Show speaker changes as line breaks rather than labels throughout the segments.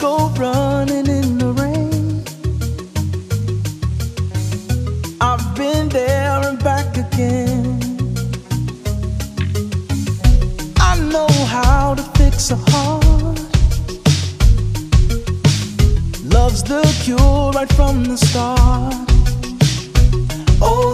go running in the rain. I've been there and back again. I know how to fix a heart. Love's the cure right from the start. Oh.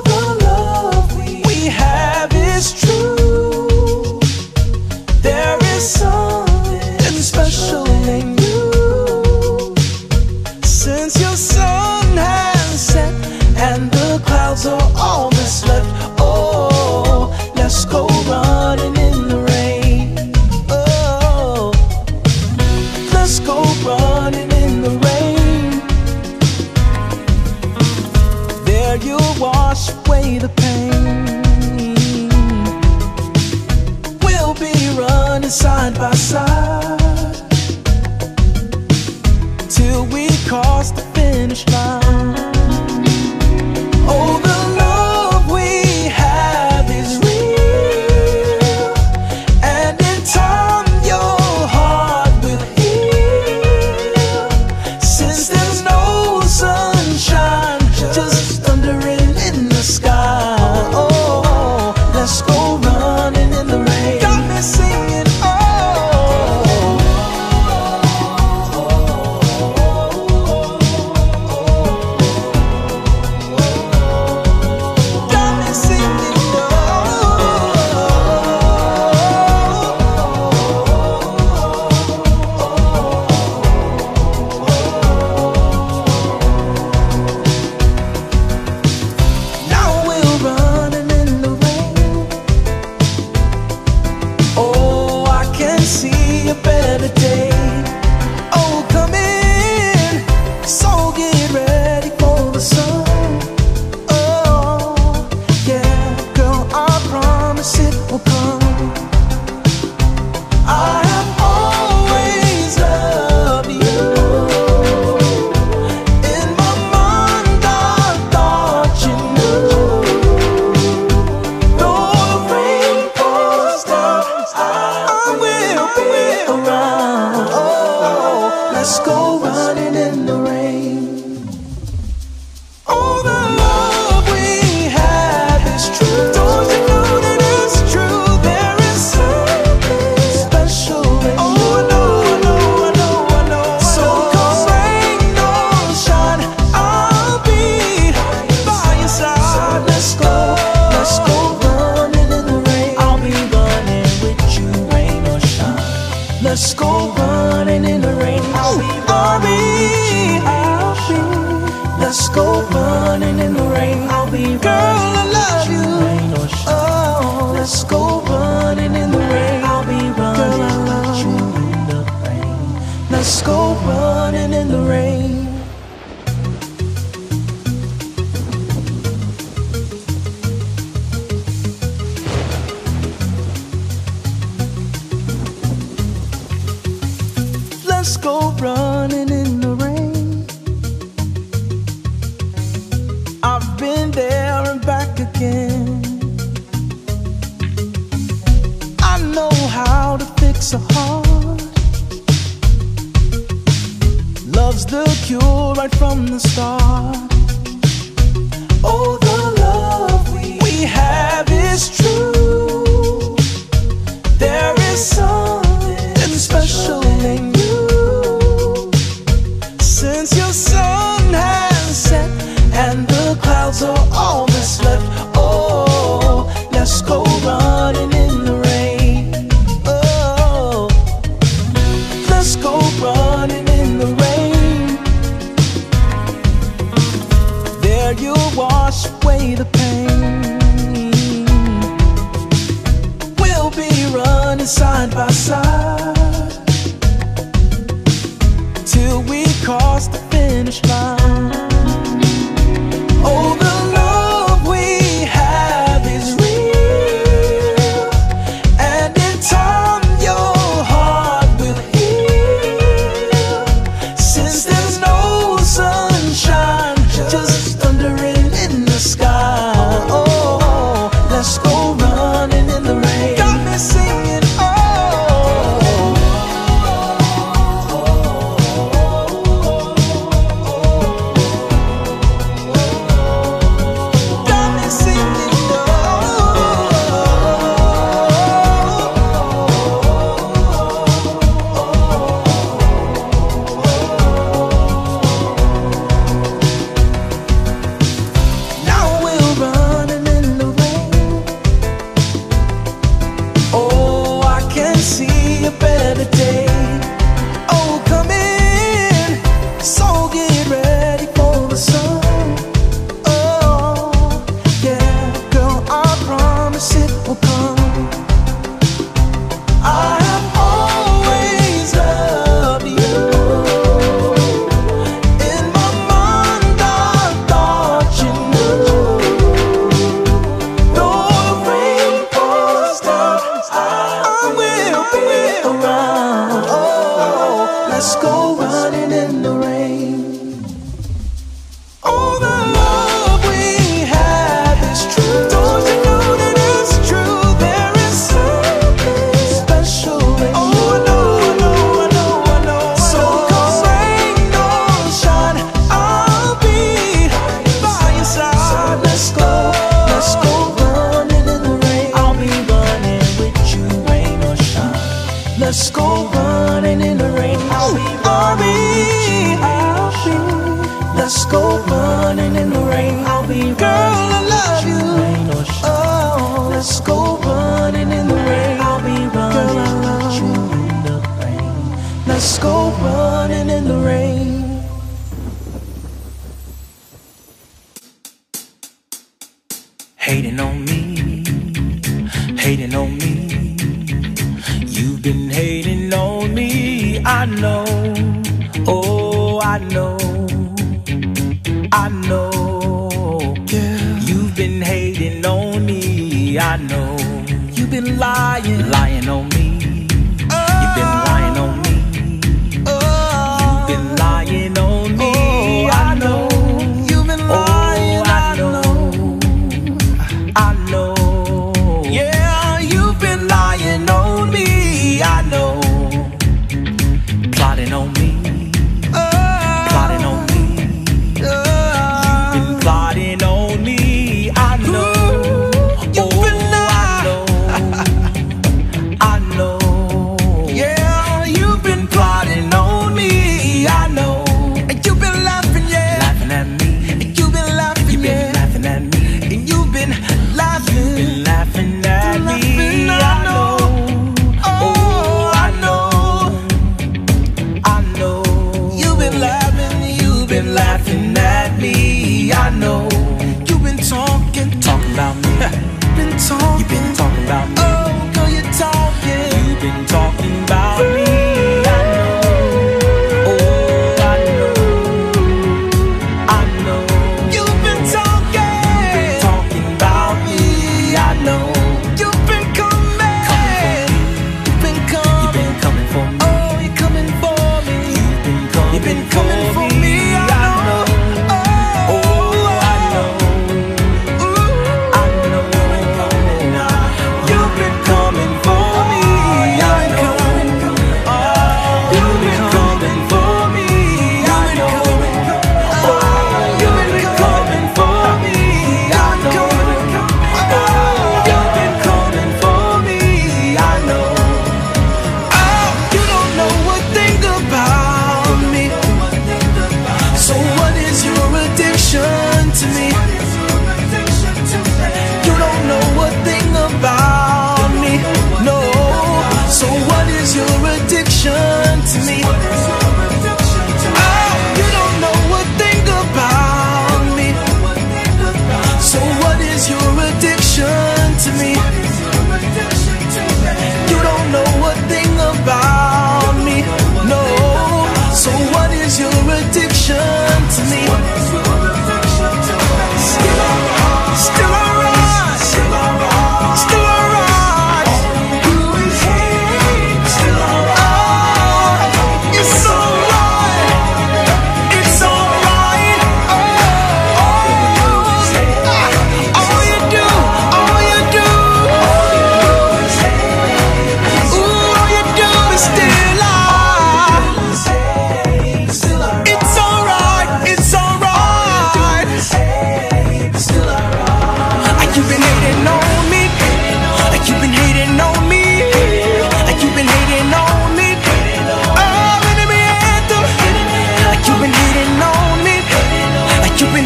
you wash away the pain. We'll be running side by side till we cross the finish line. Let's go. running in the rain. Let's go running in the rain. I've been there and back again. I know how to fix a heart. love's the cure right from the start. Oh,
hating on me. You've been hating on me. I know. Oh, I know. I know.
Yeah.
You've been hating on me. I know.
You've been lying.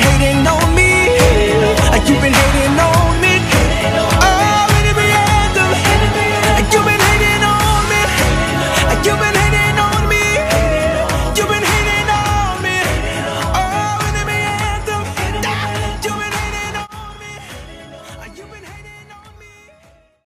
hate it